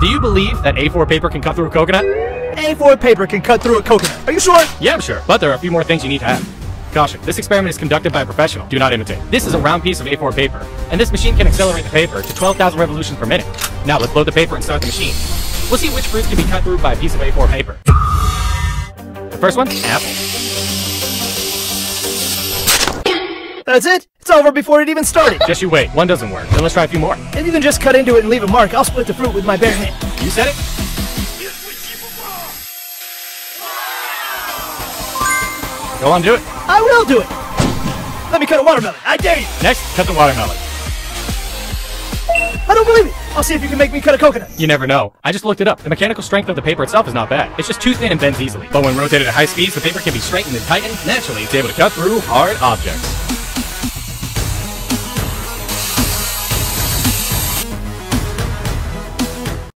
Do you believe that A4 paper can cut through a coconut? A4 paper can cut through a coconut. Are you sure? Yeah, I'm sure. But there are a few more things you need to have. Caution, this experiment is conducted by a professional. Do not imitate. This is a round piece of A4 paper, and this machine can accelerate the paper to 12,000 revolutions per minute. Now let's load the paper and start the machine. We'll see which fruits can be cut through by a piece of A4 paper. The first one, apple. That's it? It's over before it even started. Just you wait, one doesn't work. Then let's try a few more. if you can just cut into it and leave a mark, I'll split the fruit with my bare hand. You said it? Go on, do it. I will do it. Let me cut a watermelon. I dare you. Next, cut the watermelon. I don't believe it. I'll see if you can make me cut a coconut. You never know. I just looked it up. The mechanical strength of the paper itself is not bad. It's just too thin and bends easily. But when rotated at high speeds, the paper can be straightened and tightened. Naturally, it's able to cut through hard objects.